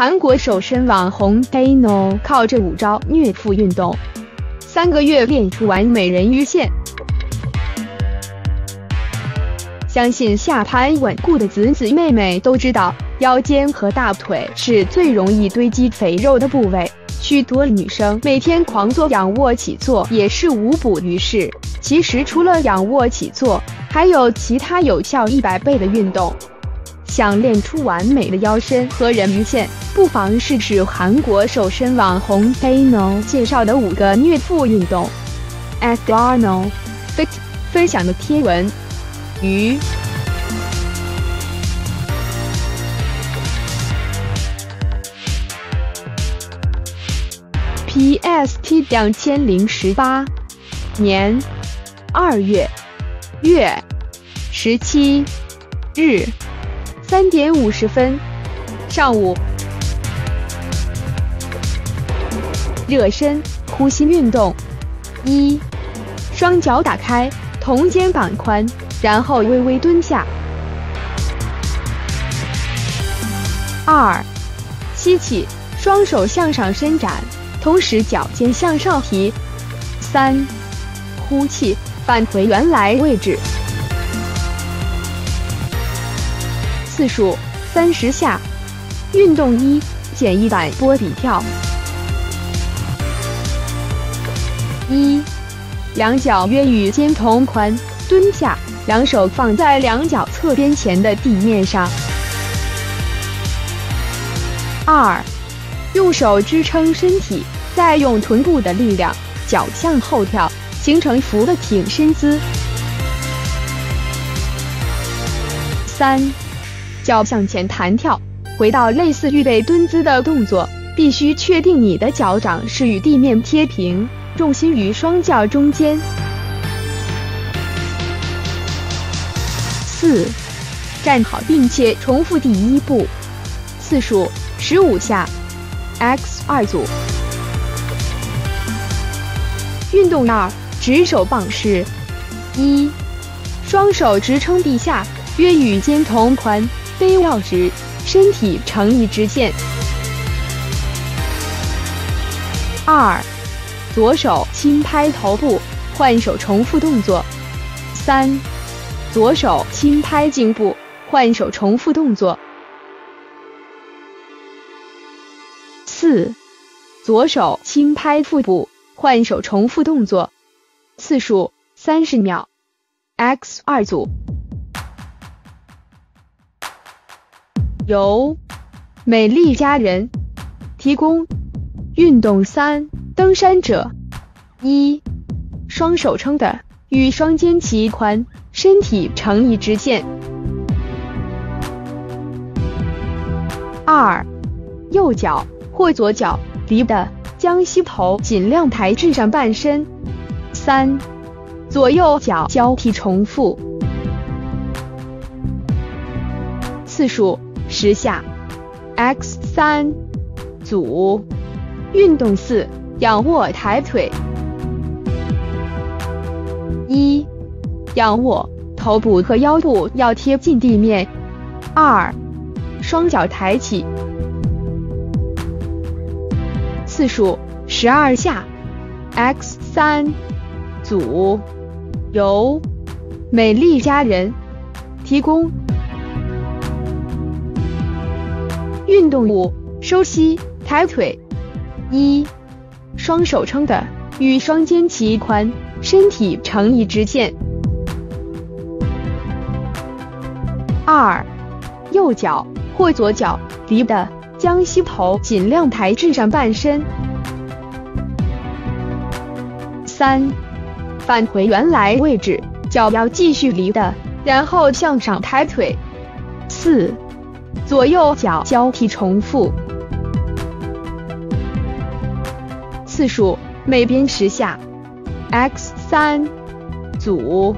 韩国瘦身网红 Dano 靠这五招虐腹运动，三个月练出完美人鱼线。相信下盘稳固的子子妹妹都知道，腰间和大腿是最容易堆积肥肉的部位。许多女生每天狂做仰卧起坐也是无补于事。其实除了仰卧起坐，还有其他有效一百倍的运动。想练出完美的腰身和人鱼线，不妨试试韩国瘦身网红 Dano 介绍的五个虐腹运动。s Dano Fit 分享的贴文。鱼。P.S.T. 两千零十八年二月月十七日三点五十分上午热身呼吸运动一双脚打开同肩膀宽。然后微微蹲下。二，吸气，双手向上伸展，同时脚尖向上提。三，呼气，返回原来位置。次数三十下。运动一：简易版波比跳。一，两脚约与肩同宽，蹲下。两手放在两脚侧边前的地面上。二，用手支撑身体，再用臀部的力量，脚向后跳，形成俯的挺身姿。三，脚向前弹跳，回到类似预备蹲姿的动作，必须确定你的脚掌是与地面贴平，重心于双脚中间。四，站好并且重复第一步，次数十五下。X 二组。运动二：直手棒式。一，双手支撑地下，约与肩同宽，背要直，身体呈一直线。二，左手轻拍头部，换手重复动作。三。左手轻拍颈部，换手重复动作。四，左手轻拍腹部，换手重复动作，次数三十秒。X 二组。由美丽佳人提供。运动三：登山者。一，双手撑的，与双肩齐宽。身体呈一直线。二，右脚或左脚离的，将膝头尽量抬至上半身。三，左右脚交替重复，次数十下。X 三组。运动四，仰卧抬腿。一。仰卧，头部和腰部要贴近地面。二，双脚抬起，次数十二下。X 三组，由美丽佳人提供。运动五：收膝抬腿。一，双手撑的，与双肩齐宽，身体呈一直线。二，右脚或左脚离的，将膝头尽量抬至上半身。三，返回原来位置，脚要继续离的，然后向上抬腿。四，左右脚交替重复，次数每边十下。X 三组。